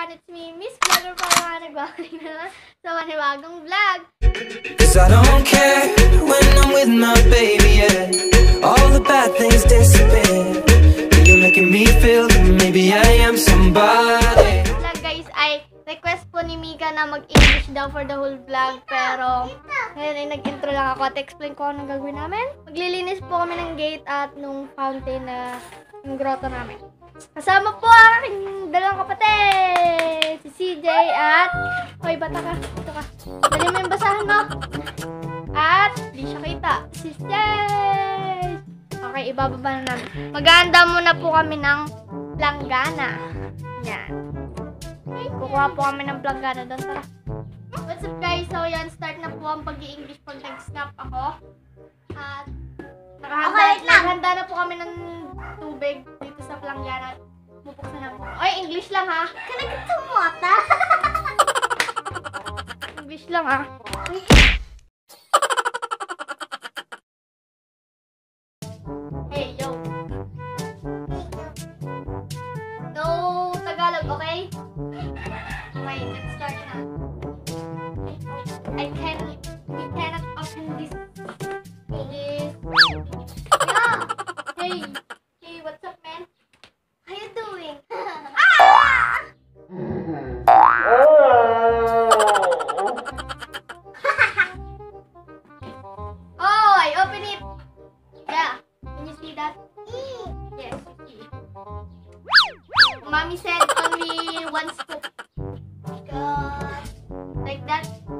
everyone! It's me, Miss Vlogger para nagbabalik na naman sa manibagong vlog. Cause I don't care when I'm with my baby, yeah. All the bad things disappear. You're making me feel that maybe I am somebody. Vlog guys ay request po ni Mika na mag-English daw for the whole vlog. Pero ngayon ay nag-intro lang ako at explain ko anong gagawin namin. Maglilinis po kami ng gate at nung fountain na yung grotto namin. Kasama po ang aking dalawang kapatid! Si CJ at... Hoy, bata ka. Ito ka. Dali mo yung basahan mo. At, di siya kita. Si Stage! Okay, ibababa na namin. Maghahanda muna po kami ng planggana. Yan. Kukuha po kami ng planggana doon. Tara. What's up guys? So yan, start na po ang pag english pag nag-snap ako. At nakahanda, Okay, naghanda na po kami ng tubig sa planggana. Bubuksan na po. Oy, English lang ha. Kanagat mo ata. English lang ha. Hey, yo. No Tagalog, okay? Okay, that.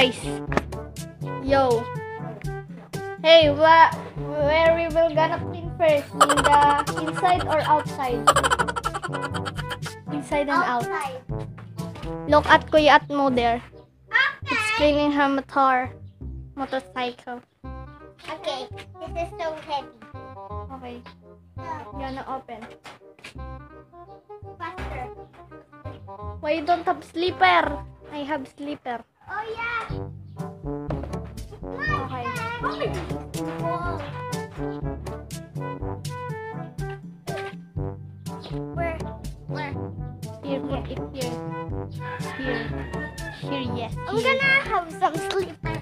Guys. Yo. Hey, wha where we will gonna clean first? In the inside or outside? Inside and out. Outside. Look at Kuya Atmo there. Okay. It's cleaning her motor. Motorcycle. Okay. This is so heavy. Okay. Oh. Gonna open. Faster. Why you don't have slipper? I have slipper. Oh yeah. Okay. Whoa. Where? Where? Here, put here. Here. Here, yes. I'm gonna have some sleeper.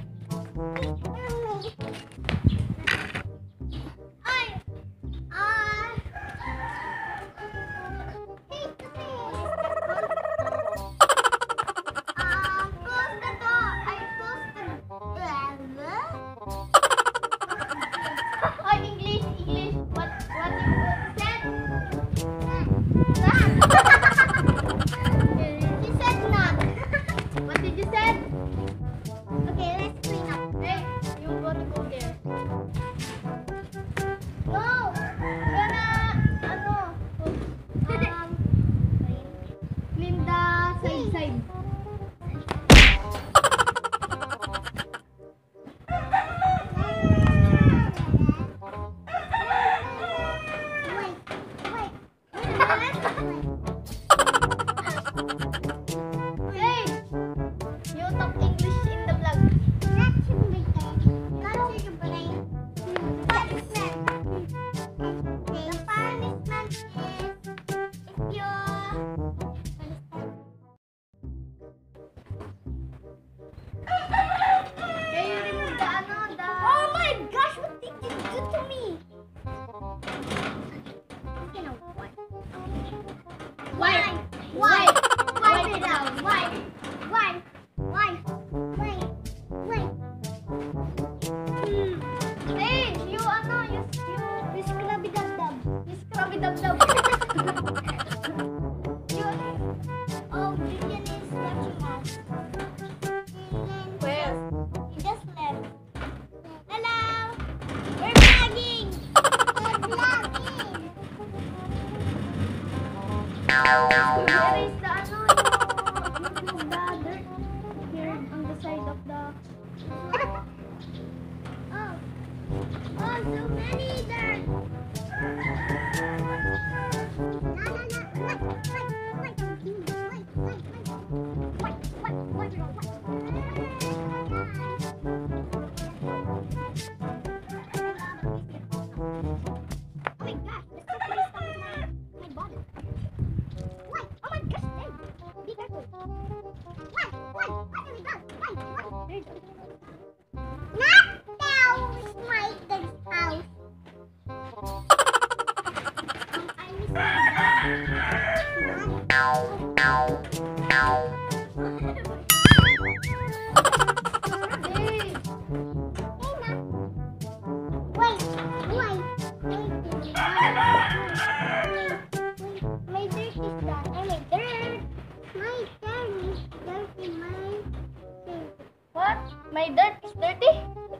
My dirt is dirty?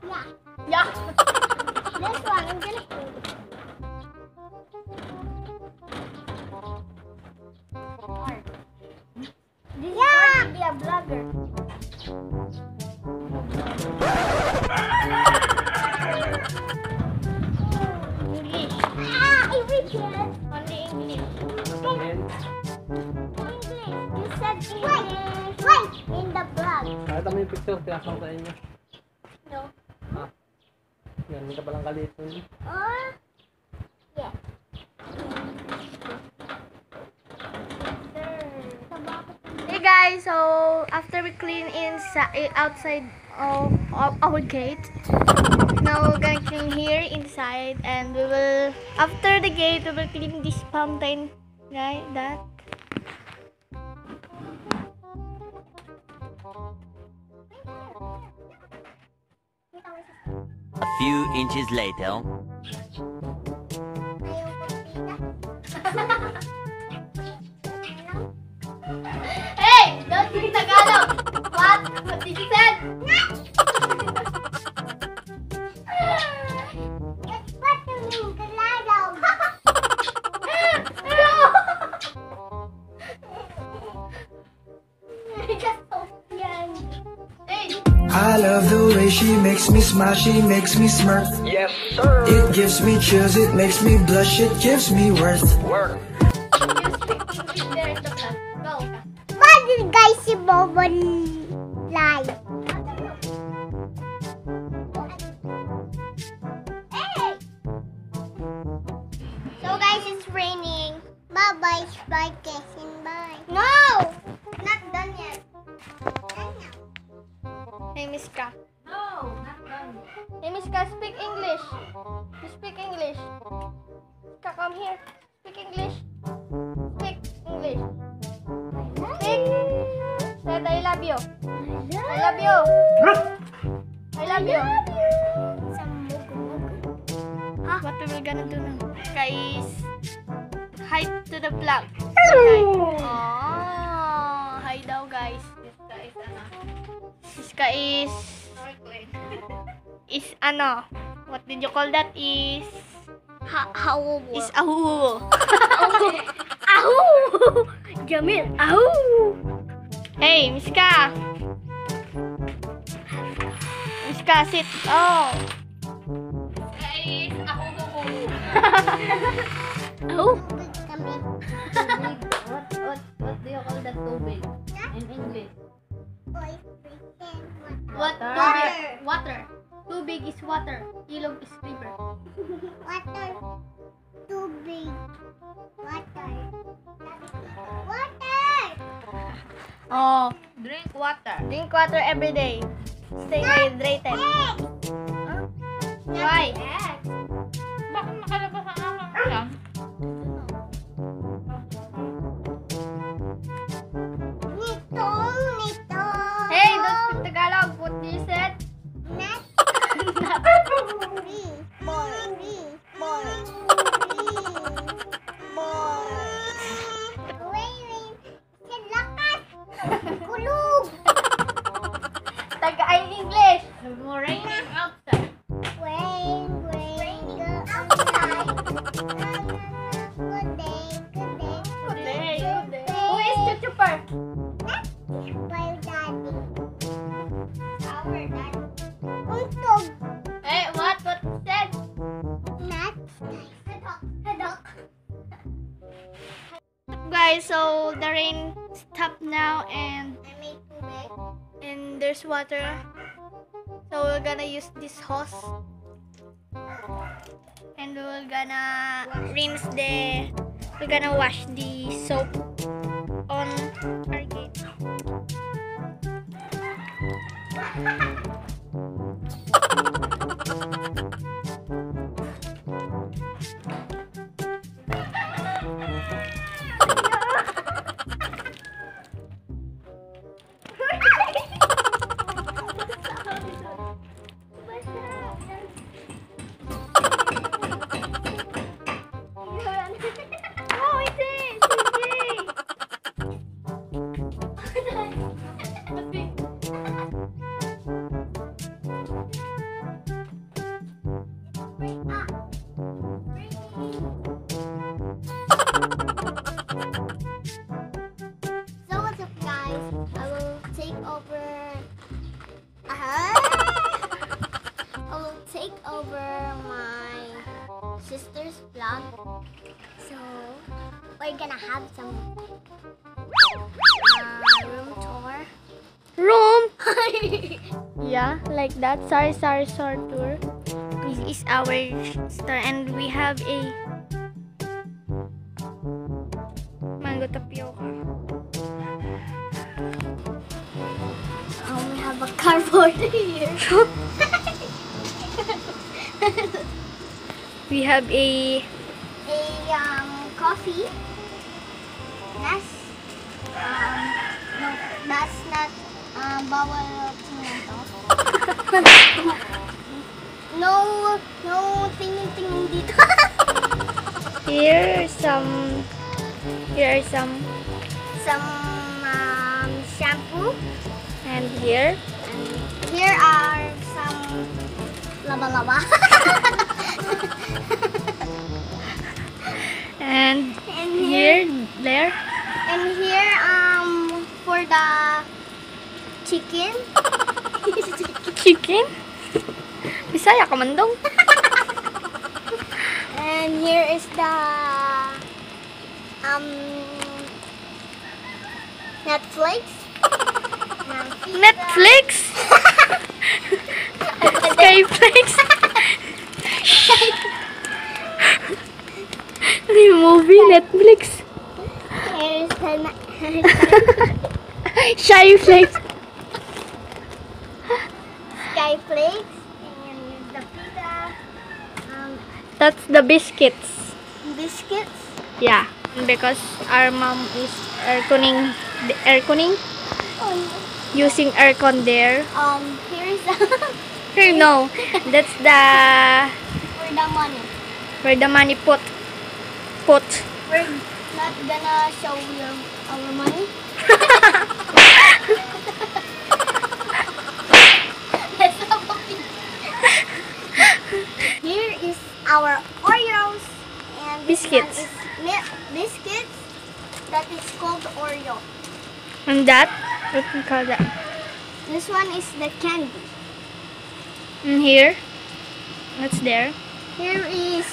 Yeah. Yeah. This one, I'm gonna Hindi ka palang kalit. Oh. Yeah. Hey guys, so after we clean inside outside of, of our gate, now we're gonna clean here inside and we will after the gate we will clean this fountain right that inches later. Hey! Don't speak Tagalog! What? What did you say? Smile, she makes me smirk. Yes, sir! It gives me chills, it makes me blush, it gives me worth. Work! You speak English there in the class. Go. What did guys si Bobo lie? Hey! So guys, it's raining. Bye bye, hi to the vlog. Say hi. Oh, hi daw guys. This guy is ano? This guy is Snorkeling. is ano? What did you call that? Is How how is ahu. Ahu! Jamil, ahu! Hey, Miss Ka. Miss Ka, sit. Oh. Guys, ako ko Ahu. Kami. What, what, what do you call that tubig? In English? What? Tubig. Water. Too big is water. Ilog is river. Water. Too big. Water. Water! Oh. Drink water. Drink water every day. Stay hydrated. Why? There's water. So we're gonna use this hose. And we're gonna rinse the we're gonna wash the soap yeah, like that. Sorry, sorry, sorry tour. This is our store and we have a mango tapioca. Um, we have a cardboard here. We have a a um, coffee. That's um, no, that's not um, to. No, no tingin-tingin dito. here some here are some Some um, shampoo. and here And here are some laba-laba. and and here, here there and here um for the chicken. chicken. Bisaya ka man dong. And here is the um Netflix. Netflix. Skyflix. Ano yung movie? Netflix. Here is the Shyflix. Skyflix. And the pizza. Um, That's the biscuits. biscuits. Yeah, because our mom is air conning, air conning, using aircon there. Um, here is the Here, no, that's the for the money. where the money put, put. We're not gonna show you our money. That's not what we- Here is our Oreos and Biscuits. biscuits that is called Oreo. And that, what we call that? This one is the candy. And here, what's there? Here is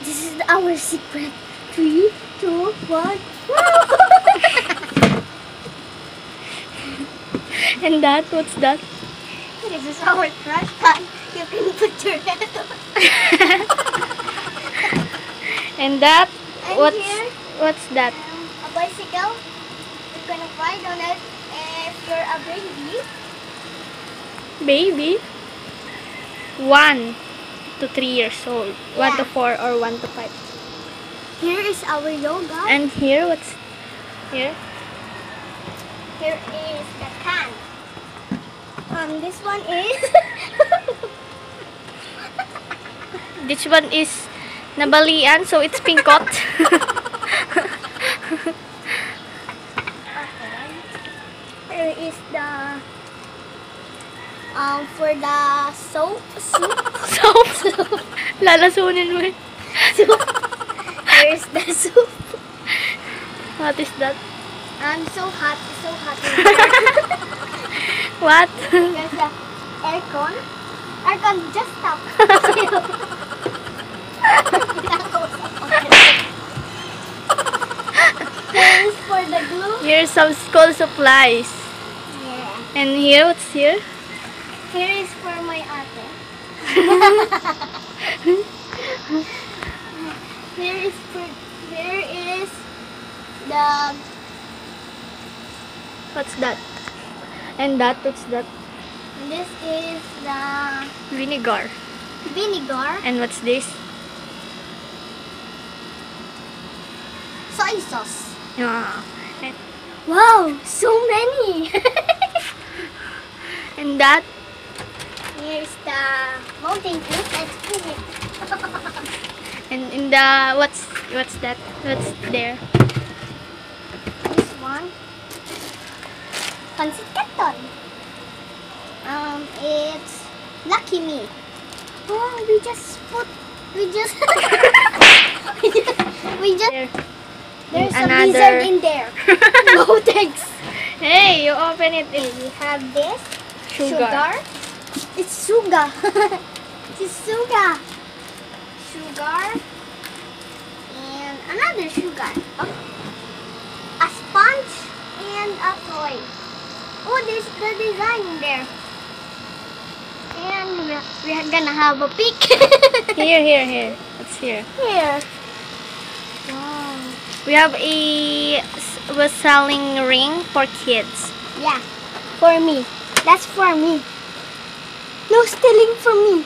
this is our secret. Three, two, one. And that, what's that? This is our trash can. You can put your head on. And that, And what's here, what's that? um, a bicycle. You can ride on it if you're a baby. Baby. One to three years old. One to four or one to five. Here is our yoga. And here, what's here? here is the can. Um, this one is This one is nabalian, so it's pinkot. here is the um for the soap soup. Soap. Lalasunin mo eh. soup. Here is the soup. What is that? I'm so hot. So hot. What? There's the aircon. Aircon, just stop. Here is for the glue. Here's some school supplies. Yeah. And here, what's here? Here is for my ate. here is for here is the What's that? And that, what's that? this is the Vinegar. vinegar, And what's this? soy sauce. Yeah. Wow, so many. and that? Here's the mountain fruit. Let's put it. And in the, what's, what's that? What's there? This one. Pancit canton. Um, it's Lucky Me. Oh, we just put, we just, we just, we just, There. there's a Another- lizard in there. no thanks. Hey, you open it. Okay, we have this. sugar. It's sugar. it's sugar. Sugar. And another sugar. Oh. A sponge and a toy. Oh, there's the design there. And we're, we're gonna have a peek. Here, here, here. What's here? Here. Wow. We have a was selling ring for kids. Yeah, for me. That's for me. No stealing from me.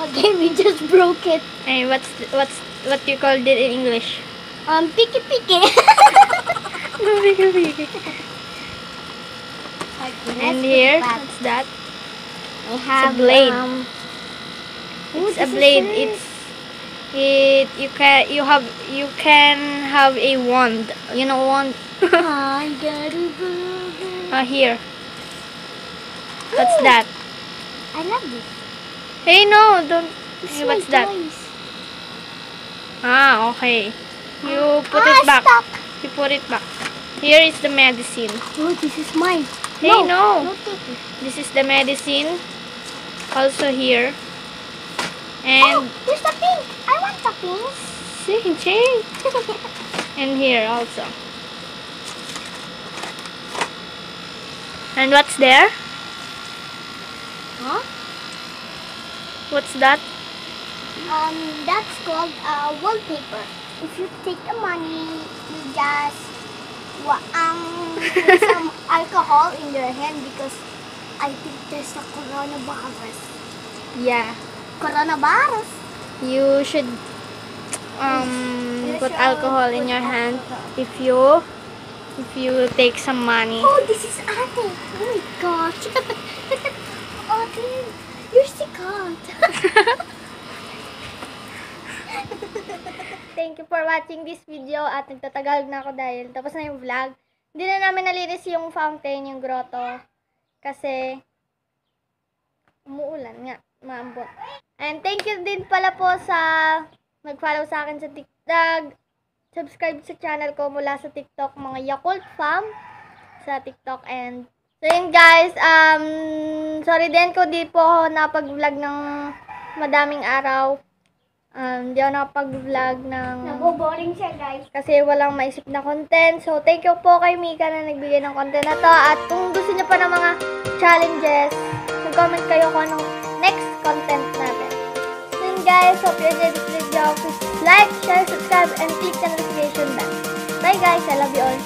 Okay, we just broke it. And what's what's what you call it in English? Um, picky picky. no, picky picky. And here, what's that? I have blade. Um, It's a blade. it. It's it you can you have you can have a wand. You know wand. I got a uh, here. What's Ooh, that? I love this. Hey, no, don't. It's Hey, what's that? toys. Ah, okay. You put ah, it back. Stuck. You put it back. Here is the medicine. Oh, this is mine. Hey, no. No. This is the medicine. Also here. Oh, And there's the pink. I want the pink. see, see. And here also. And what's there? huh? What's that? Um, that's called uh, wallpaper. If you take the money, you just um put some alcohol in your hand because I think there's a coronavirus. Yeah. Coronavirus. You should um You put should alcohol in put your hand if you if you take some money. Oh, this is Ate. Oh my gosh. Ate, you're sikat. Thank you for watching this video at nagtatagalog na ako dahil tapos na yung vlog. Hindi na namin nalinis yung fountain, yung grotto. Kasi umuulan nga, maambot. And thank you din pala po sa nag-follow sa akin sa TikTok. Subscribe sa channel ko mula sa TikTok, mga Yakult Fam sa TikTok. And so yun guys, um, sorry din ko di po napag-vlog ng madaming araw. Um, di ako nakapag-vlog ng... Naboboring siya, guys. Kasi walang maisip na content. So, thank you po kay Mika na nagbigay ng content na to. At kung gusto niyo pa ng mga challenges, mag-comment kayo kung anong next content natin. So, yun guys, hope you enjoyed this video. Please like, share, subscribe, and click the notification bell. Bye guys, I love you all.